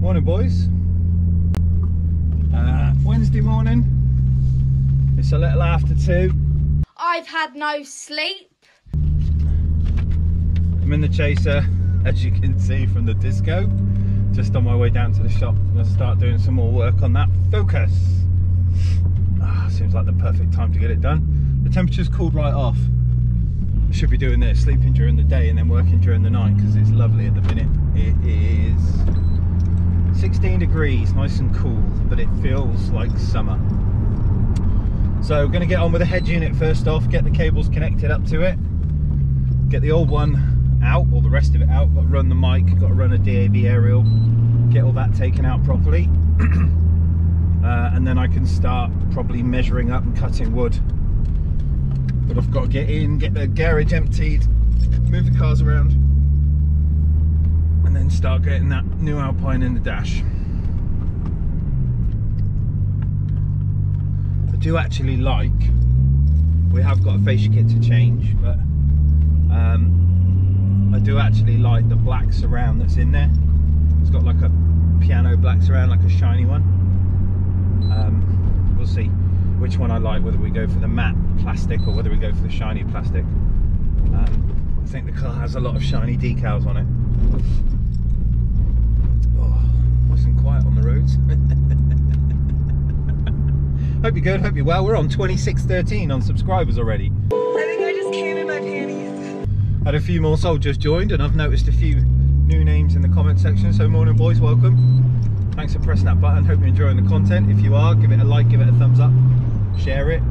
Morning, boys. Uh, Wednesday morning. It's a little after two. I've had no sleep. I'm in the chaser, as you can see from the disco. Just on my way down to the shop. I'm to start doing some more work on that focus. Ah, seems like the perfect time to get it done. The temperature's cooled right off. Should be doing this, sleeping during the day and then working during the night because it's lovely at the minute. It is 16 degrees, nice and cool, but it feels like summer. So we're going to get on with the head unit first off, get the cables connected up to it, get the old one out, or the rest of it out, got to run the mic, got to run a DAB aerial, get all that taken out properly. uh, and then I can start probably measuring up and cutting wood. But I've got to get in, get the garage emptied, move the cars around, and then start getting that new Alpine in the dash. I do actually like, we have got a fascia kit to change, but um, I do actually like the black surround that's in there. It's got like a piano black surround, like a shiny one. Um, we'll see which one I like, whether we go for the matte plastic or whether we go for the shiny plastic. Um, I think the car has a lot of shiny decals on it. Oh, nice and quiet on the roads. hope you're good, hope you're well. We're on 2613 on subscribers already. I think I just came in my panties. Had a few more soldiers joined and I've noticed a few new names in the comment section. So morning boys, welcome. Thanks for pressing that button. Hope you're enjoying the content. If you are, give it a like, give it a thumbs up, share it.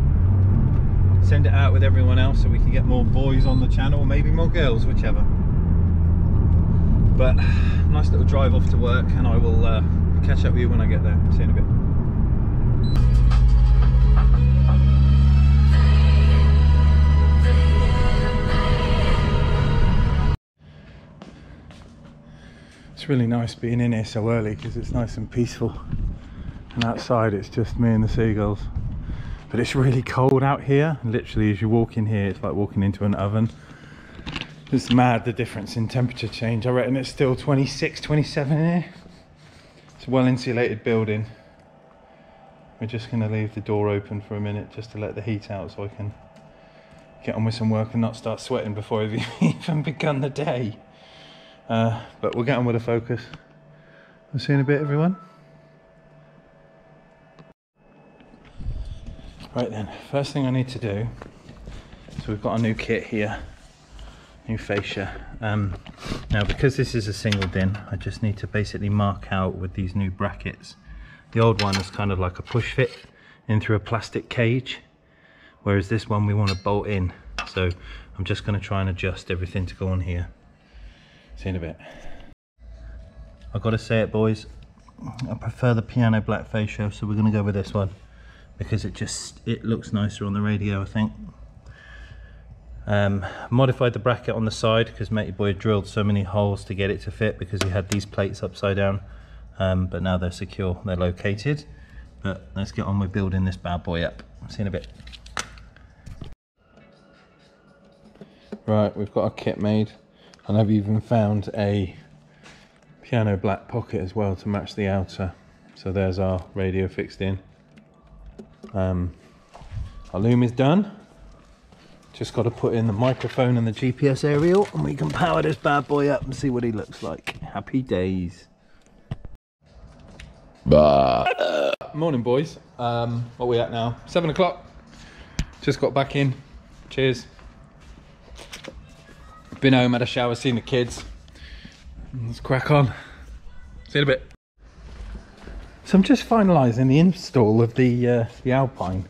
Send it out with everyone else so we can get more boys on the channel, maybe more girls, whichever. But nice little drive off to work and I will uh, catch up with you when I get there. See you in a bit. It's really nice being in here so early because it's nice and peaceful. And outside it's just me and the seagulls. But it's really cold out here. Literally as you walk in here, it's like walking into an oven. It's mad the difference in temperature change. I reckon it's still 26, 27 here. It's a well insulated building. We're just gonna leave the door open for a minute just to let the heat out so I can get on with some work and not start sweating before I've even begun the day. Uh, but we'll get on with the focus. i'll see you in a bit, everyone. Right then, first thing I need to do, so we've got a new kit here, new fascia. Um, now because this is a single din, I just need to basically mark out with these new brackets. The old one is kind of like a push fit in through a plastic cage, whereas this one we want to bolt in. So I'm just going to try and adjust everything to go on here. See in a bit. I've got to say it boys, I prefer the piano black fascia, so we're going to go with this one because it just it looks nicer on the radio I think. Um, modified the bracket on the side because Matey Boy drilled so many holes to get it to fit because he had these plates upside down um, but now they're secure, they're located but let's get on with building this bad boy up. See in a bit. Right, we've got our kit made and I've even found a piano black pocket as well to match the outer so there's our radio fixed in um, our loom is done. Just got to put in the microphone and the GPS aerial and we can power this bad boy up and see what he looks like. Happy days. Morning boys. Um, what are we at now? Seven o'clock. Just got back in. Cheers. Been home, had a shower, seen the kids. Let's crack on. See you in a bit. So I'm just finalising the install of the uh, the Alpine,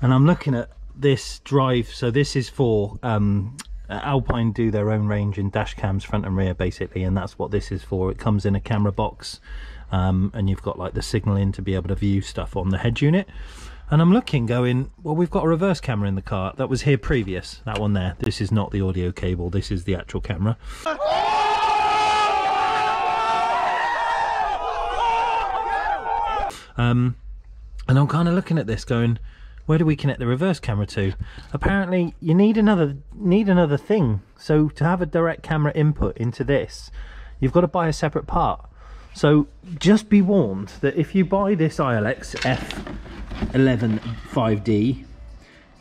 and I'm looking at this drive. So this is for um, Alpine do their own range in dash cams, front and rear, basically, and that's what this is for. It comes in a camera box, um, and you've got like the signalling to be able to view stuff on the head unit. And I'm looking, going, well, we've got a reverse camera in the car. That was here previous, that one there. This is not the audio cable, this is the actual camera. Um, and I'm kind of looking at this going, where do we connect the reverse camera to? Apparently, you need another need another thing. So to have a direct camera input into this, you've got to buy a separate part. So just be warned that if you buy this ILX F11 5D,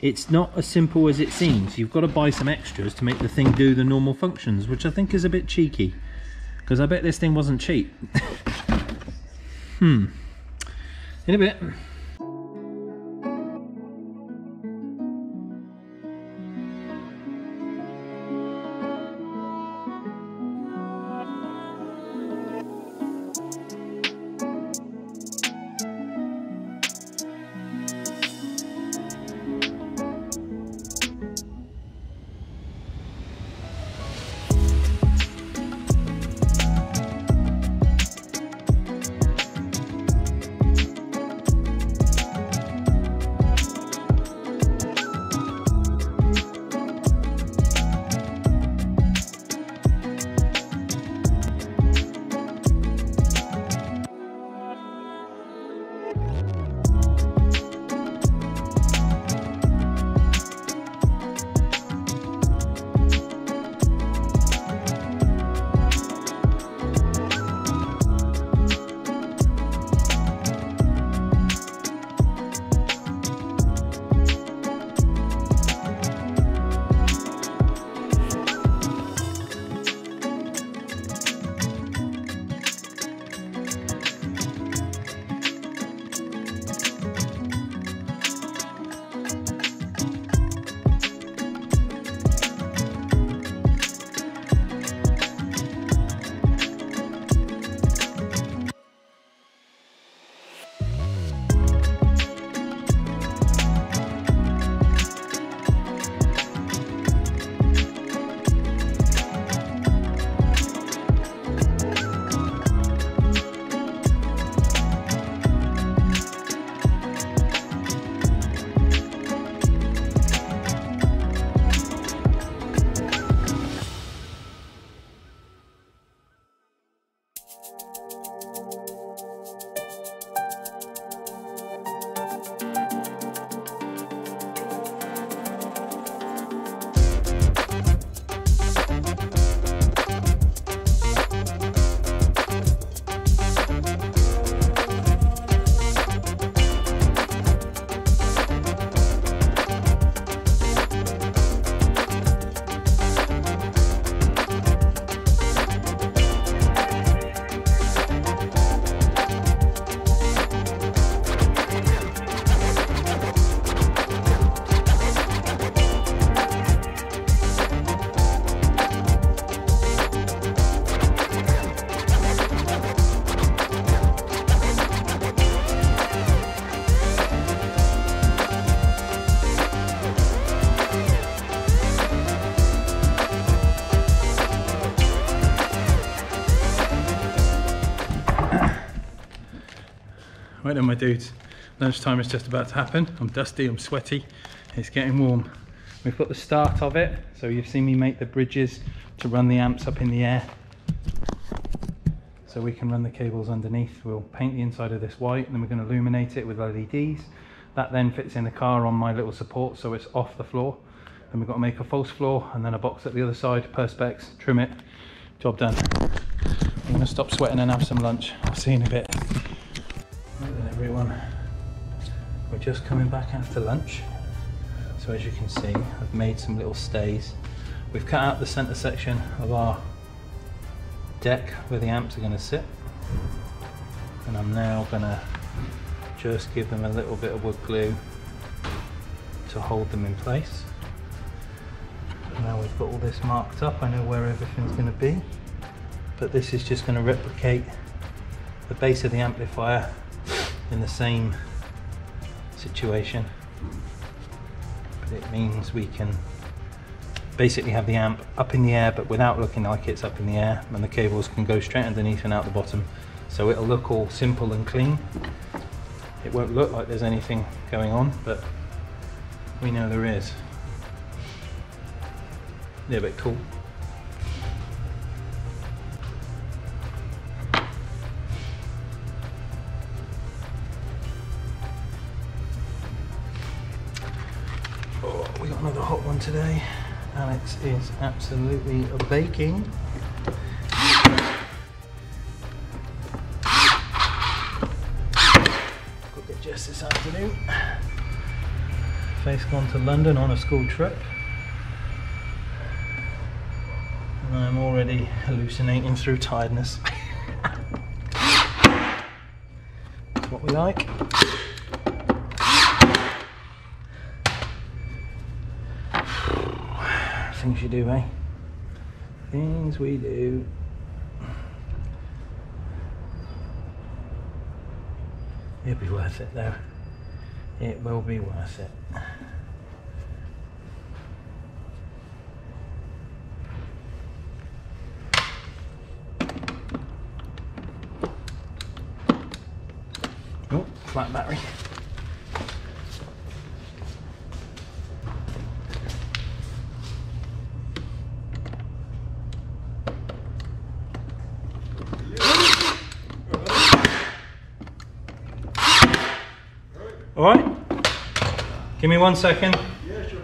it's not as simple as it seems. You've got to buy some extras to make the thing do the normal functions, which I think is a bit cheeky. Because I bet this thing wasn't cheap. hmm. In a bit. Right then my dudes, lunchtime is just about to happen. I'm dusty, I'm sweaty, it's getting warm. We've got the start of it, so you've seen me make the bridges to run the amps up in the air. So we can run the cables underneath. We'll paint the inside of this white and then we're going to illuminate it with LEDs. That then fits in the car on my little support so it's off the floor. Then we've got to make a false floor and then a box at the other side, perspex, trim it, job done. I'm going to stop sweating and have some lunch. I'll see you in a bit. Everyone, we're just coming back after lunch. So as you can see, I've made some little stays. We've cut out the center section of our deck where the amps are going to sit. And I'm now going to just give them a little bit of wood glue to hold them in place. Now we've got all this marked up, I know where everything's going to be. But this is just going to replicate the base of the amplifier in the same situation. But it means we can basically have the amp up in the air but without looking like it's up in the air and the cables can go straight underneath and out the bottom. So it'll look all simple and clean. It won't look like there's anything going on but we know there is. Yeah bit cool one today. Alex is absolutely baking. Got the Jess this afternoon. Face gone to London on a school trip. And I'm already hallucinating through tiredness. That's what we like. Things you do, eh? Things we do. It'll be worth it though. It will be worth it. Oh, flat battery. All right. Give me one second. Yeah, sure.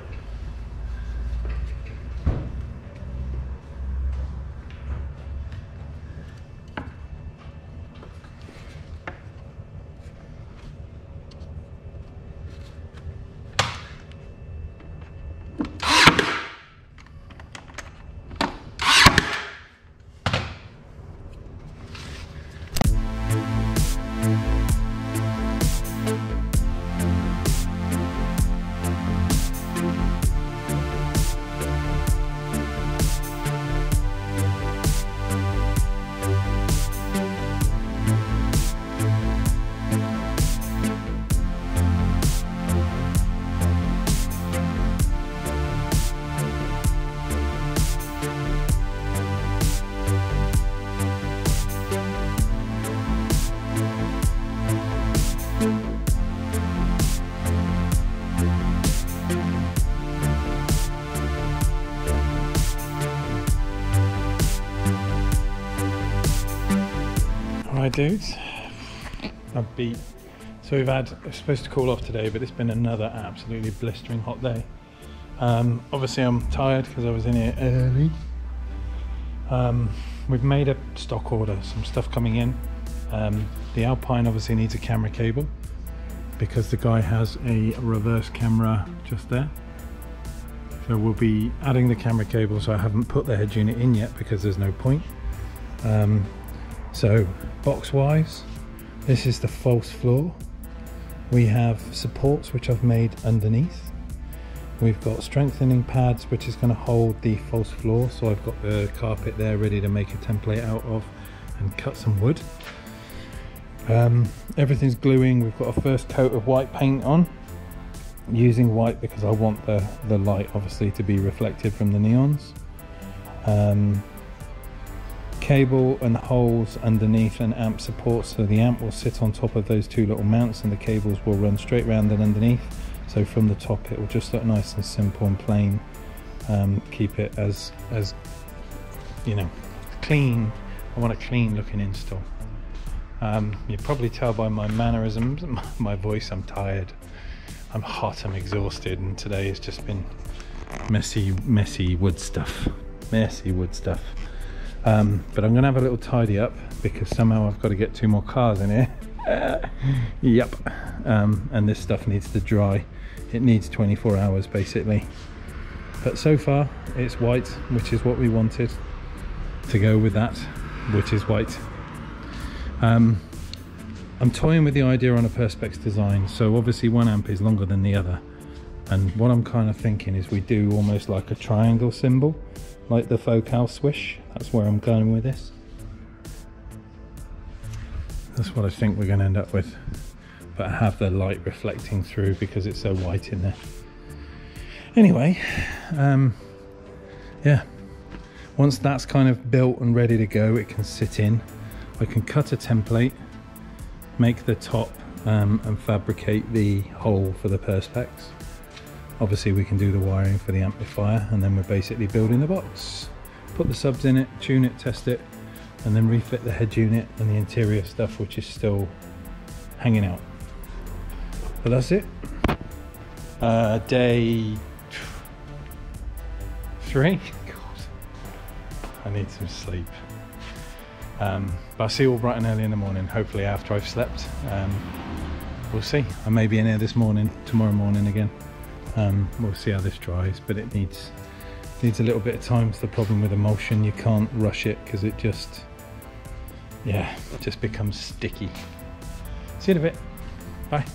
Dudes. I've beat. So we've had. It's supposed to cool off today, but it's been another absolutely blistering hot day. Um, obviously, I'm tired because I was in here early. Um, we've made a stock order. Some stuff coming in. Um, the Alpine obviously needs a camera cable because the guy has a reverse camera just there. So we'll be adding the camera cable. So I haven't put the head unit in yet because there's no point. Um, so box wise, this is the false floor. We have supports which I've made underneath. We've got strengthening pads which is going to hold the false floor. So I've got the carpet there ready to make a template out of and cut some wood. Um, everything's gluing. We've got a first coat of white paint on. Using white because I want the, the light obviously to be reflected from the neons. Um, cable and holes underneath an amp support. So the amp will sit on top of those two little mounts and the cables will run straight round and underneath. So from the top it will just look nice and simple and plain. Um, keep it as as you know clean. I want a clean looking install. Um, you probably tell by my mannerisms my voice I'm tired. I'm hot I'm exhausted and today has just been messy messy wood stuff. Messy wood stuff um, but I'm gonna have a little tidy up because somehow I've got to get two more cars in here. yep. Um, and this stuff needs to dry. It needs 24 hours basically. But so far it's white, which is what we wanted to go with that, which is white. Um, I'm toying with the idea on a Perspex design. So obviously one amp is longer than the other. And what I'm kind of thinking is we do almost like a triangle symbol, like the Focal swish. That's where I'm going with this. That's what I think we're going to end up with. But I have the light reflecting through because it's so white in there. Anyway, um, yeah. Once that's kind of built and ready to go, it can sit in. I can cut a template, make the top um, and fabricate the hole for the Perspex. Obviously we can do the wiring for the amplifier and then we're basically building the box. Put the subs in it, tune it, test it, and then refit the head unit and the interior stuff which is still hanging out. But that's it. Uh, day three. God, I need some sleep. Um, but I'll see you all bright and early in the morning, hopefully after I've slept. Um, we'll see. I may be in here this morning, tomorrow morning again. Um, we'll see how this dries, but it needs needs a little bit of time. It's the problem with emulsion. You can't rush it because it just, yeah, just becomes sticky. See you in a bit. Bye.